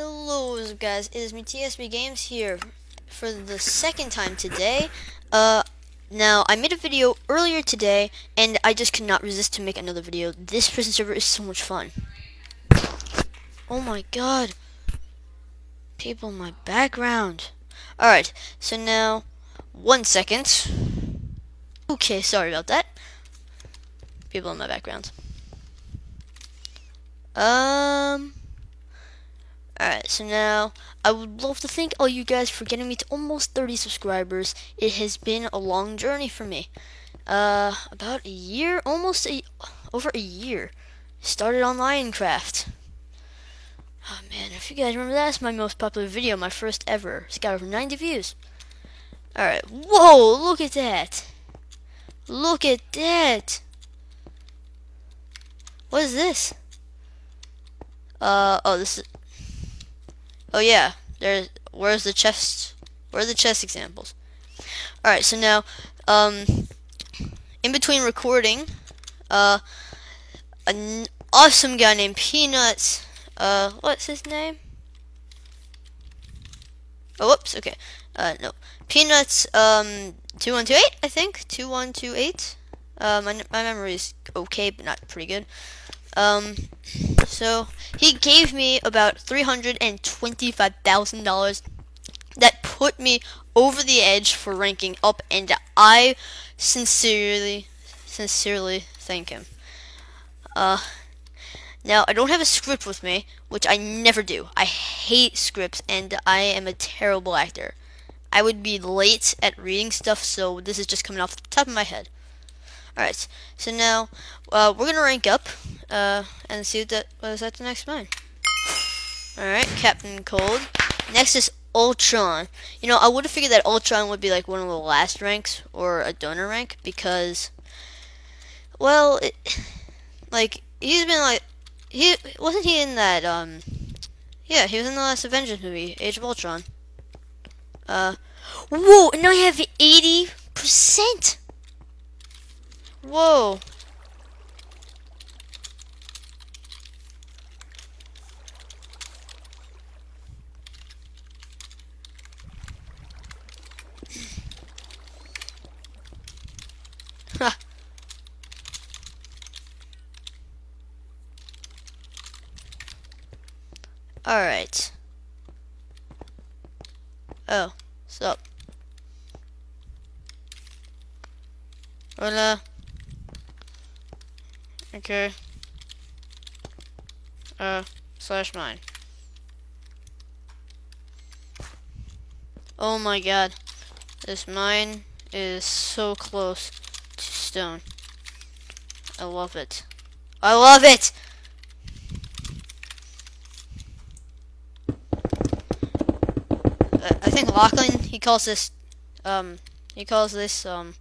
Hello guys, it is me TSB Games here for the second time today. Uh, now I made a video earlier today and I just could not resist to make another video. This prison server is so much fun. Oh my god. People in my background. Alright, so now, one second. Okay, sorry about that. People in my background. Um... Alright, so now I would love to thank all you guys for getting me to almost 30 subscribers. It has been a long journey for me. Uh, about a year, almost a, over a year. Started on Minecraft. Oh man, if you guys remember that's my most popular video, my first ever. It's got over 90 views. Alright, whoa, look at that. Look at that. What is this? Uh, oh, this is, Oh yeah, there's where's the chest? Where are the chest examples? All right, so now, um, in between recording, uh, an awesome guy named Peanuts. Uh, what's his name? Oh, whoops. Okay. Uh, no, Peanuts. Um, two one two eight. I think two one two eight. Uh, my my memory is okay, but not pretty good. Um, so he gave me about three hundred and twenty-five thousand dollars. That put me over the edge for ranking up, and I sincerely, sincerely thank him. Uh, now I don't have a script with me, which I never do. I hate scripts, and I am a terrible actor. I would be late at reading stuff, so this is just coming off the top of my head. Alright, so now uh, we're gonna rank up uh, and see what that was at the next mine. Alright, Captain Cold. Next is Ultron. You know, I would have figured that Ultron would be like one of the last ranks or a donor rank because, well, it, like he's been like he wasn't he in that um yeah he was in the last Avengers movie Age of Ultron. Uh, whoa! And Now I have eighty percent. Whoa. Alright. Oh, stop. Hola. Okay. Uh, slash mine. Oh my god. This mine is so close to stone. I love it. I love it! I think Lachlan, he calls this, um, he calls this, um,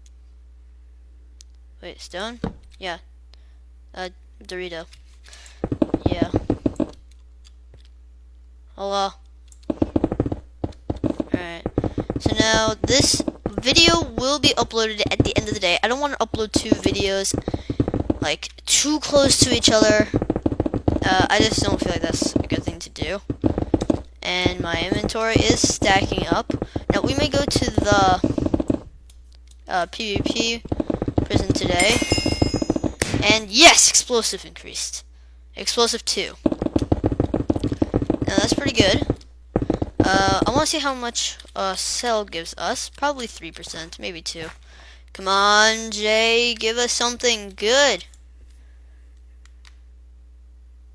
wait, stone? Yeah, uh, Dorito. Yeah. Hello. Alright. So now, this video will be uploaded at the end of the day. I don't want to upload two videos, like, too close to each other. Uh, I just don't feel like that's a good thing to do. And my inventory is stacking up. Now, we may go to the uh, PvP prison today. And yes, explosive increased. Explosive 2. Now that's pretty good. Uh, I want to see how much uh, cell gives us. Probably 3%, maybe 2 Come on, Jay, give us something good.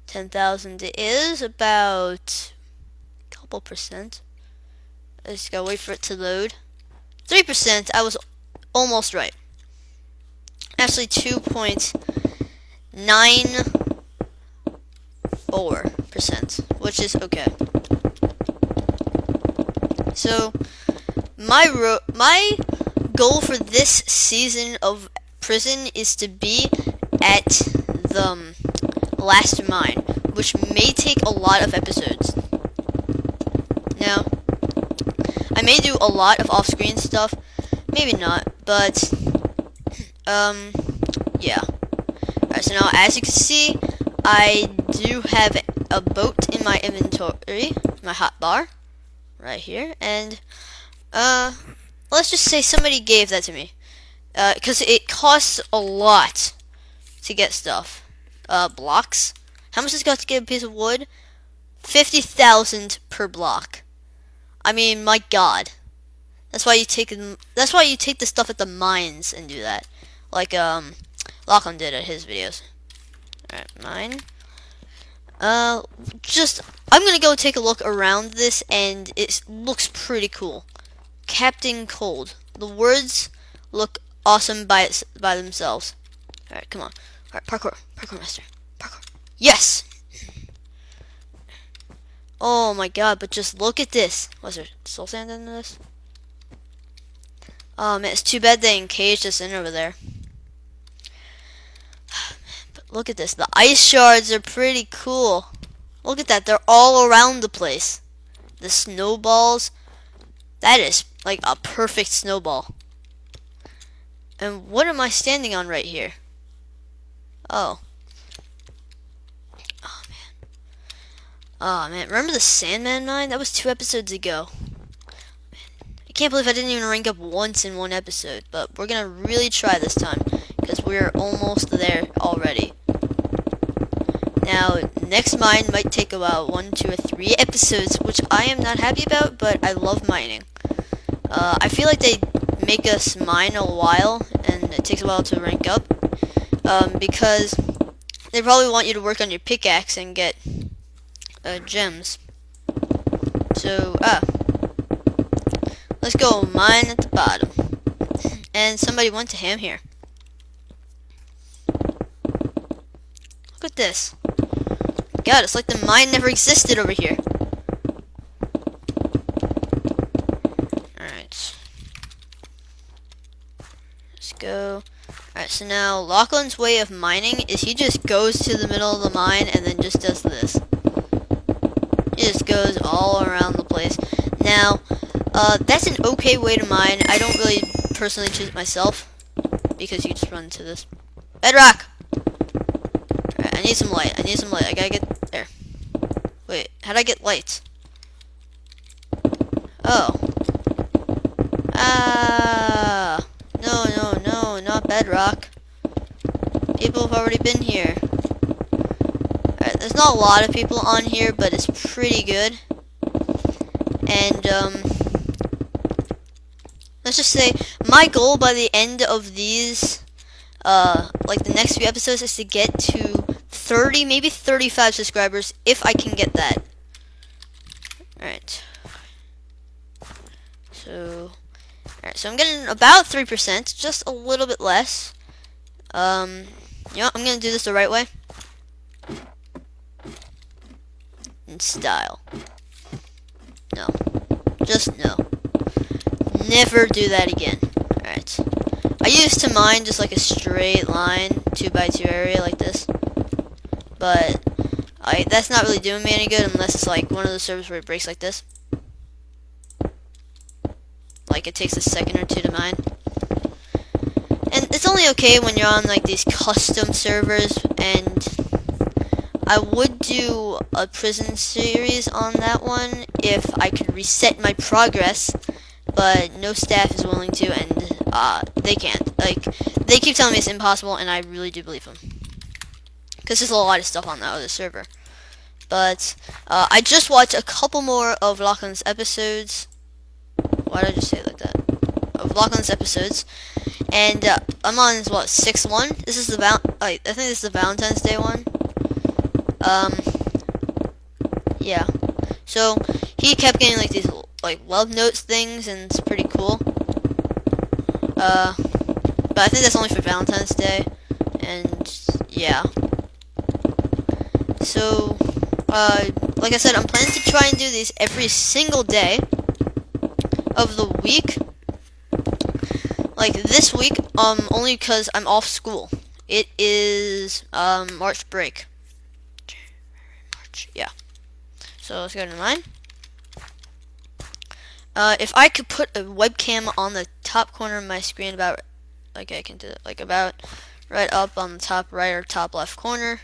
10,000 is about a couple percent. I just gotta wait for it to load. 3%, I was almost right. Actually, 2.94%, which is okay. So, my my goal for this season of prison is to be at the um, last mine, which may take a lot of episodes. Now, I may do a lot of off-screen stuff, maybe not, but um, yeah. Alright, so now as you can see, I do have a boat in my inventory. my hot bar right here, and uh, let's just say somebody gave that to me because uh, it costs a lot to get stuff. Uh, blocks. How much does it cost to get a piece of wood? Fifty thousand per block. I mean, my God. That's why you take that's why you take the stuff at the mines and do that, like um, Lachlan did at his videos. All right, mine. Uh, just I'm gonna go take a look around this, and it looks pretty cool. Captain Cold. The words look awesome by its, by themselves. All right, come on. All right, parkour, parkour master, parkour. Yes. Oh my god, but just look at this. Was there soul sand in this? Man, it's too bad they encaged us in over there. Look at this. The ice shards are pretty cool. Look at that. They're all around the place. The snowballs. That is like a perfect snowball. And what am I standing on right here? Oh. Oh, man. Oh, man. Remember the Sandman mine? That was two episodes ago. I can't believe I didn't even rank up once in one episode. But we're going to really try this time. Because we're almost there already. Now, next mine might take about one, two, or three episodes, which I am not happy about, but I love mining. Uh, I feel like they make us mine a while, and it takes a while to rank up, um, because they probably want you to work on your pickaxe and get uh, gems. So, ah. Let's go mine at the bottom. And somebody went to ham here. Look at this. God, it's like the mine never existed over here. Alright. Let's go. Alright, so now Lachlan's way of mining is he just goes to the middle of the mine and then just does this. He just goes all around the place. Now, uh, that's an okay way to mine. I don't really personally choose it myself because you just run into this. Bedrock! I need some light. I need some light. I gotta get there. Wait, how'd I get lights? Oh. Ah. No, no, no, not bedrock. People have already been here. Alright, there's not a lot of people on here, but it's pretty good. And, um, let's just say, my goal by the end of these, uh, like the next few episodes is to get to 30, maybe 35 subscribers, if I can get that. Alright. So, Alright, so I'm getting about 3%, just a little bit less. Um, you know I'm to do this the right way. In style. No. Just no. Never do that again. Alright. I used to mine just like a straight line, 2 by 2 area like this. But, I, that's not really doing me any good unless it's like one of those servers where it breaks like this. Like, it takes a second or two to mine. And it's only okay when you're on, like, these custom servers, and I would do a prison series on that one if I could reset my progress, but no staff is willing to, and uh, they can't. Like, they keep telling me it's impossible, and I really do believe them. Because there's a lot of stuff on that other server. But, uh, I just watched a couple more of Lachlan's episodes, why did I just say it like that? Of Lachlan's episodes. And uh, I'm on, what, 6-1? This is the, val I think this is the Valentine's Day one. Um, yeah. So, he kept getting, like, these, like, love notes things, and it's pretty cool. Uh, but I think that's only for Valentine's Day. And, yeah. So, uh, like I said, I'm planning to try and do these every single day of the week. Like this week, um, only because I'm off school. It is um March break. March, yeah. So let's go to mine. Uh, if I could put a webcam on the top corner of my screen, about like I can do it, like about right up on the top right or top left corner,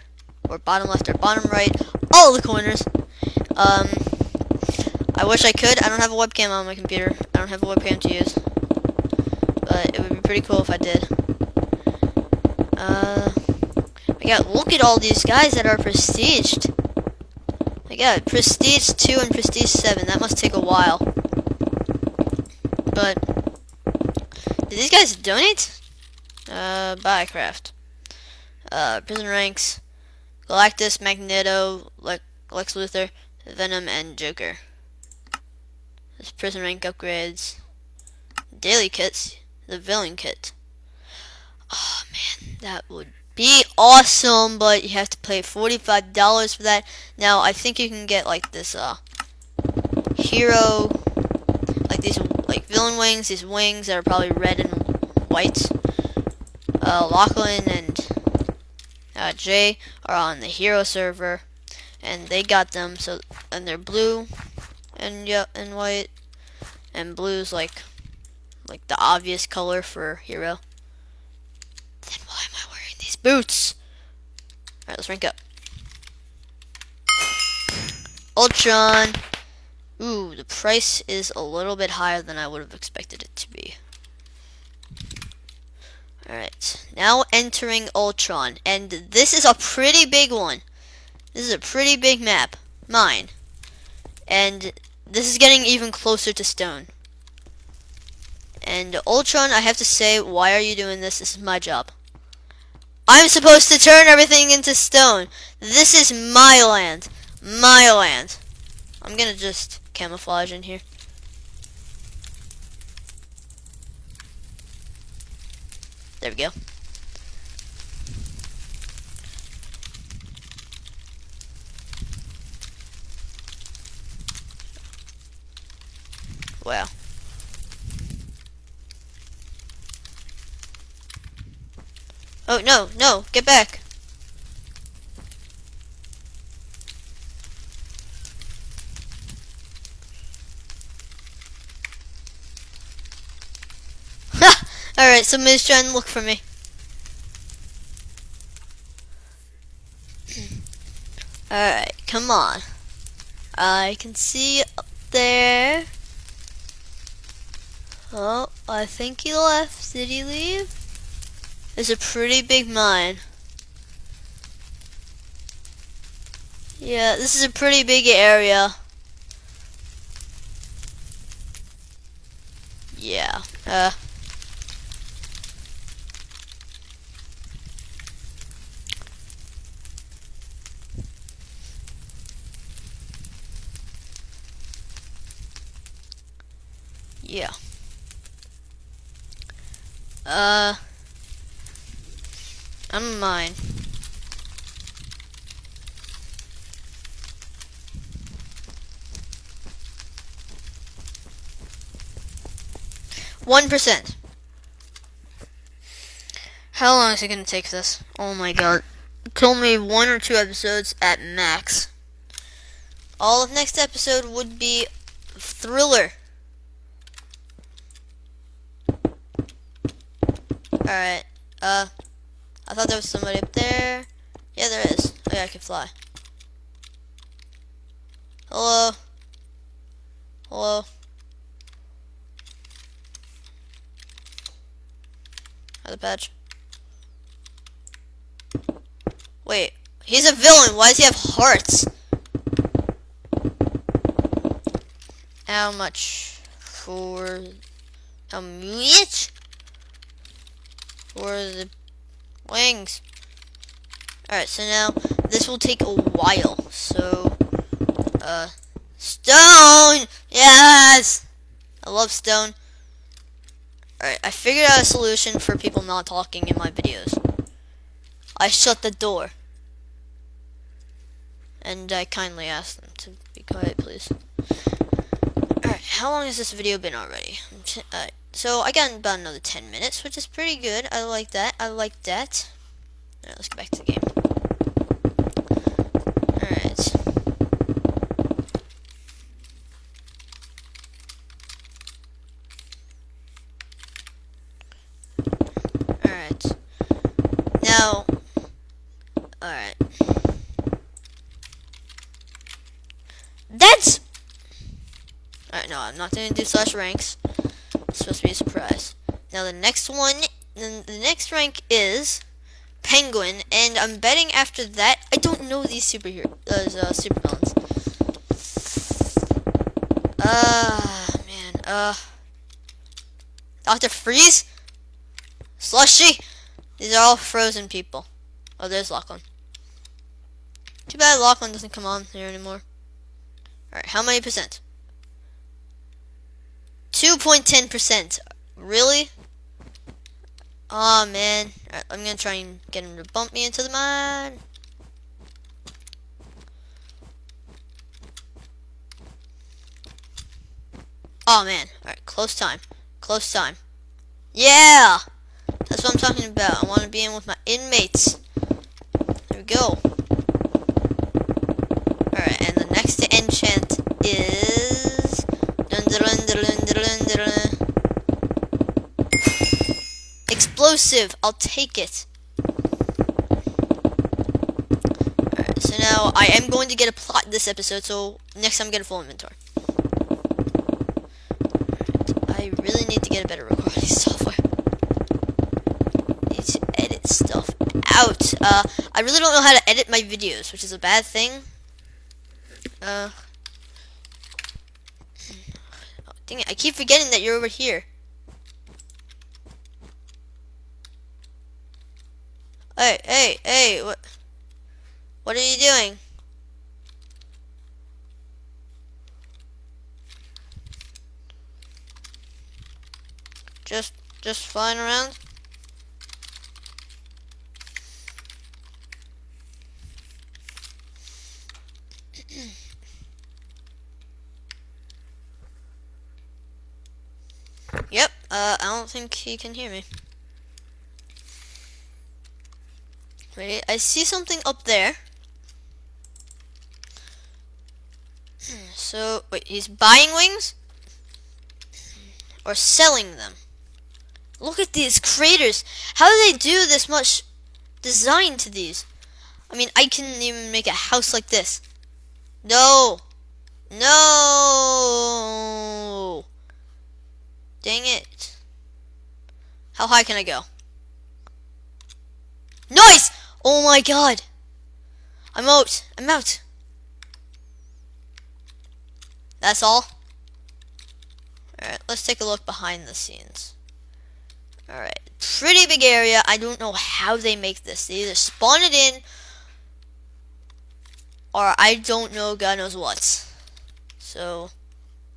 or bottom left or bottom right, all the corners. Um, I wish I could. I don't have a webcam on my computer. I don't have a webcam to use. But it would be pretty cool if I did. Uh, got look at all these guys that are prestiged. I got prestige 2 and prestige 7. That must take a while. But, did these guys donate? Uh, Buycraft. Uh, prison ranks. Galactus, Magneto, Le Lex Luthor, Venom, and Joker. This prison rank upgrades. Daily kits. The villain kit. Oh man, that would be awesome, but you have to pay $45 for that. Now, I think you can get like this uh hero like these like villain wings, these wings that are probably red and white. Uh Lachlan and uh, Jay are on the hero server and they got them so and they're blue and yeah and white and blue's like like the obvious color for hero. Then why am I wearing these boots? Alright let's rank up. Ultron. Ooh the price is a little bit higher than I would have expected it to be alright now entering Ultron and this is a pretty big one this is a pretty big map. Mine. And this is getting even closer to stone. And Ultron, I have to say, why are you doing this? This is my job. I'm supposed to turn everything into stone. This is my land. My land. I'm gonna just camouflage in here. There we go. Wow. Oh, no, no, get back. Alright, so trying to look for me. Alright, come on. I can see up there. Oh, I think he left. Did he leave? It's a pretty big mine. Yeah, this is a pretty big area. Yeah, uh... 1%. How long is it going to take this? Oh my god. Kill me one or two episodes at max. All of next episode would be Thriller. Alright. Uh, I thought there was somebody up there. Yeah, there is. Oh yeah, I can fly. Hello? Hello? The patch? Wait, he's a villain. Why does he have hearts? How much for how much? for the wings. Alright, so now this will take a while. So, uh, stone! Yes! I love stone. Alright, I figured out a solution for people not talking in my videos. I shut the door. And I kindly asked them to be quiet, please. Alright, how long has this video been already? So I got about another 10 minutes, which is pretty good. I like that. I like that. Alright, let's get back to the game. Alright. Alright. Now, alright. That's Alright, no, I'm not to do slash ranks. It's supposed to be a surprise. Now the next one, the, next rank is Penguin, and I'm betting after that, I don't know these superheroes, uh, super villains. Uh, man, uh, Dr. Freeze? Slushy? These are all frozen people. Oh, there's Lachlan. Too bad Lachlan doesn't come on here anymore. Alright, how many percent? 2.10%. Really? oh, man. I'm gonna try and get him to bump me into the mine. Oh man. Alright, close time. Close time. Yeah! That's what I'm talking about. I want to be in with my inmates. There we go. Alright, and the next enchant is... Dun -dun -dun Explosive! I'll take it. Alright, so now I am going to get a plot this episode, so next time I'm going a full inventory. I really need to get a better recording software. Need to edit stuff out. Uh, I really don't know how to edit my videos, which is a bad thing. Uh, oh, dang it, I keep forgetting that you're over here. Hey, hey, hey, what, what are you doing? Just, just flying around? yep, uh, I don't think he can hear me. Wait, I see something up there. So, wait, he's buying wings? Or selling them? Look at these craters. How do they do this much design to these? I mean, I can even make a house like this. No. No. Dang it. How high can I go? Nice! Oh my god. I'm out. I'm out. That's all? Alright, let's take a look behind the scenes. Alright, pretty big area. I don't know how they make this. They either spawn it in, or I don't know God knows what. So,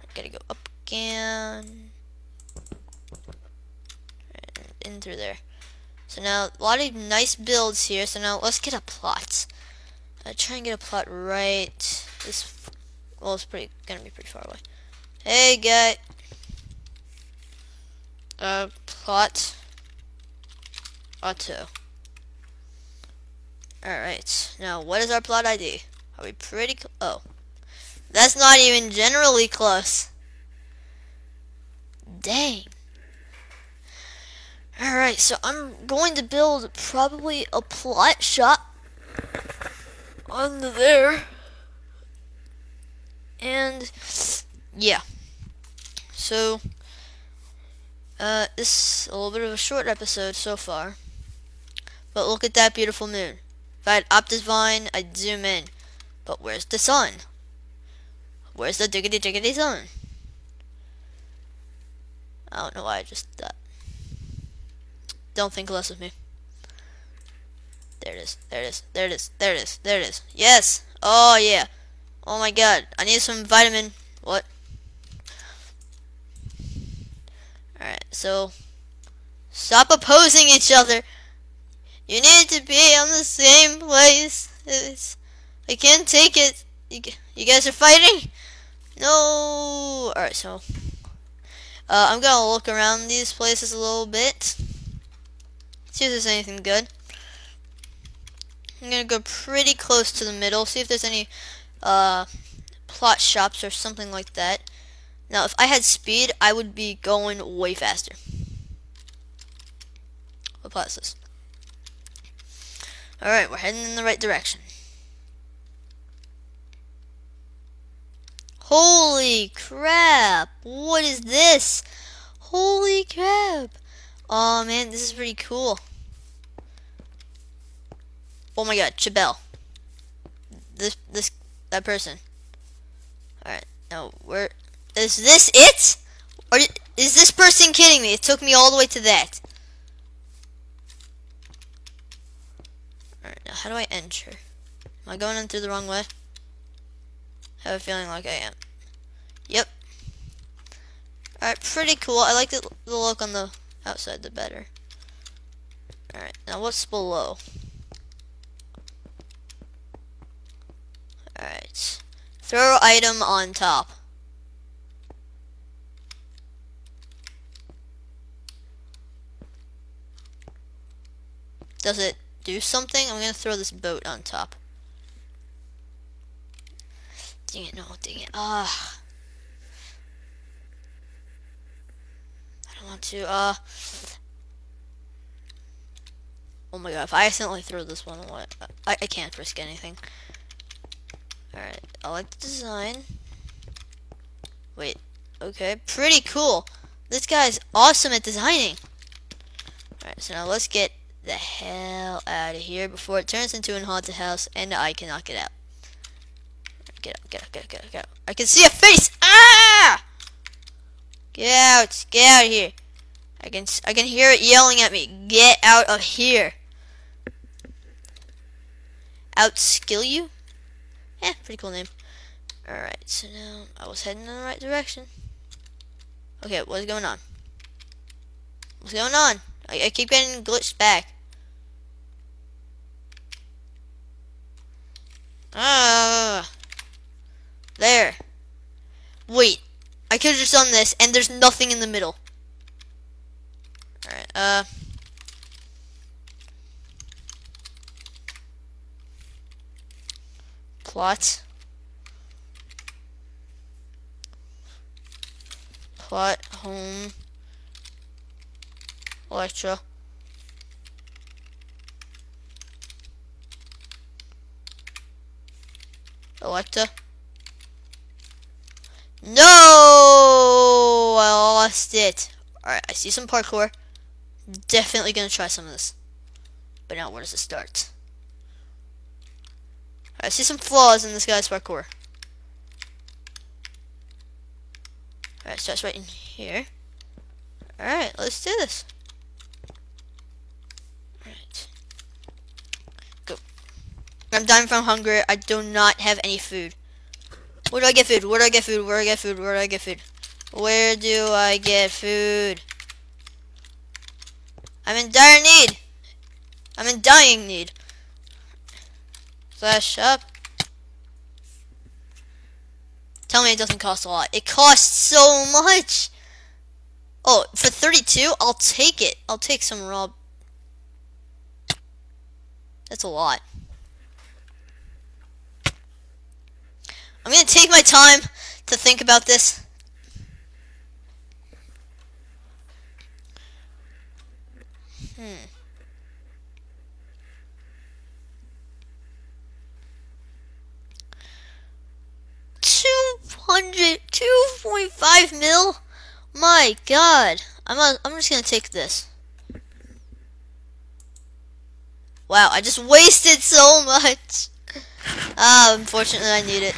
I gotta go up again. And in through there. So now, a lot of nice builds here. So now, let's get a plot. I'll try and get a plot right. This, well, it's pretty gonna be pretty far away. Hey, guy uh, plot auto. Alright, now what is our plot ID? Are we pretty Oh. That's not even generally close. Dang. Alright, so I'm going to build probably a plot shop on there. And, yeah. So, uh, this is a little bit of a short episode so far. But look at that beautiful moon. If I had OptiFine, I'd zoom in. But where's the sun? Where's the diggity diggity sun? I don't know why I just that. Don't think less of me. There it is. There it is. There it is. There it is. There it is. Yes. Oh yeah. Oh my god. I need some vitamin. What? Alright, so stop opposing each other. You need to be on the same place. It's, I can't take it. You, you guys are fighting? No. Alright, so uh, I'm gonna look around these places a little bit. See if there's anything good. I'm gonna go pretty close to the middle. See if there's any uh, plot shops or something like that. Now, if I had speed, I would be going way faster. What plot is this? Alright, we're heading in the right direction. Holy crap! What is this? Holy crap! Oh man, this is pretty cool. Oh my god, Chabelle. This, this, that person. Alright, now, where, is this it? Or is this person kidding me? It took me all the way to that. Alright, now how do I enter? Am I going in through the wrong way? I have a feeling like I am. Yep. Alright, pretty cool. I like the, the look on the outside the better. Alright, now what's below? Throw item on top. Does it do something? I'm gonna throw this boat on top. Dang it, no, dang it. Ah. I don't want to, uh. Oh my god, if I accidentally throw this one away, I, I can't risk anything. Alright, I like the design. Wait, okay, pretty cool. This guy's awesome at designing. Alright, so now let's get the hell out of here before it turns into an haunted house and I cannot get out. Get out, get out, get out, get out, get out. I can see a face! Ah! Get out, get out of here. I can, I can hear it yelling at me. Get out of here. Outskill you? Yeah, pretty cool name. Alright, so now I was heading in the right direction. Okay, what's going on? What's going on? I, I keep getting glitched back. Ah. There. Wait. I could have just done this, and there's nothing in the middle. Alright, uh... Plot. Plot, home. Electra. Electa. No! I lost it. Alright, I see some parkour. Definitely gonna try some of this. But now where does it start? I see some flaws in this guy's parkour. Alright, starts right in here. Alright, let's do this. Alright. Go. I'm dying from hunger. I do not have any food. Where do I get food? Where do I get food? Where do I get food? Where do I get food? Where do I get food? I'm in dire need. I'm in dying need. Slash up. Tell me it doesn't cost a lot. It costs so much. Oh, for 32, I'll take it. I'll take some raw. That's a lot. I'm to take my time to think about this. Hmm. Two hundred, two point five mil. My God, I'm a, I'm just gonna take this. Wow, I just wasted so much. Ah, unfortunately, I need it.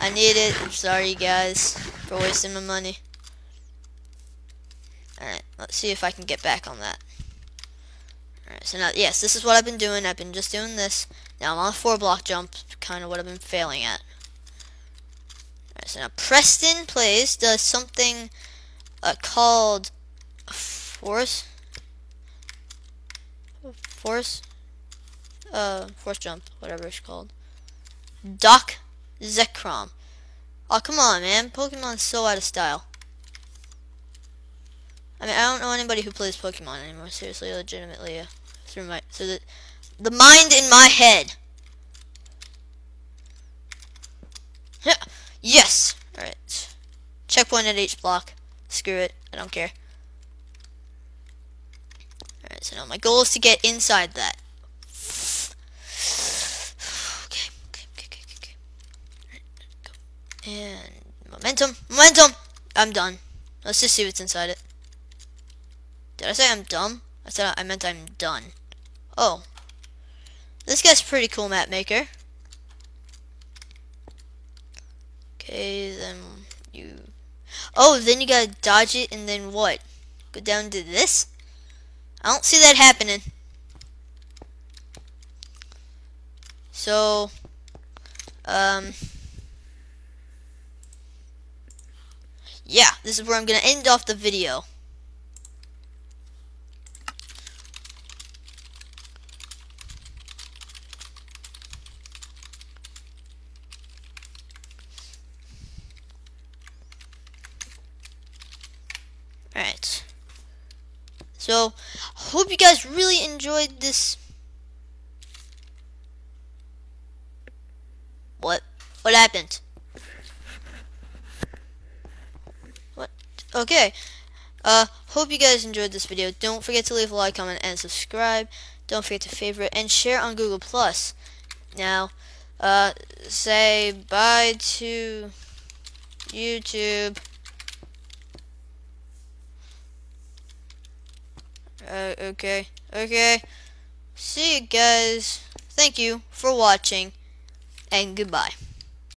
I need it. I'm sorry, guys, for wasting my money. Alright, let's see if I can get back on that. Alright, so now, yes, this is what I've been doing. I've been just doing this. Now I'm on a four block jump, kind of what I've been failing at. Now Preston plays, does something uh, called force. Force? Uh, force jump, whatever it's called. Doc Zekrom. Oh, come on, man. Pokemon's so out of style. I mean, I don't know anybody who plays Pokemon anymore. Seriously, legitimately, uh, through my so the the mind in my head. Yeah. Yes. All right. Checkpoint at each block. Screw it. I don't care. All right. So now my goal is to get inside that. Okay. Okay. Okay. Okay. Okay. Right. And momentum, momentum. I'm done. Let's just see what's inside it. Did I say I'm dumb? I said I meant I'm done. Oh. This guy's pretty cool map maker. Okay, then you... Oh, then you gotta dodge it and then what? Go down to this? I don't see that happening. So, um... Yeah, this is where I'm gonna end off the video. Alright. So, hope you guys really enjoyed this. What? What happened? What? Okay. Uh, hope you guys enjoyed this video. Don't forget to leave a like, comment, and subscribe. Don't forget to favorite and share on Google+. Plus. Now, uh, say bye to YouTube. Uh, okay. Okay. See you guys. Thank you for watching. And goodbye.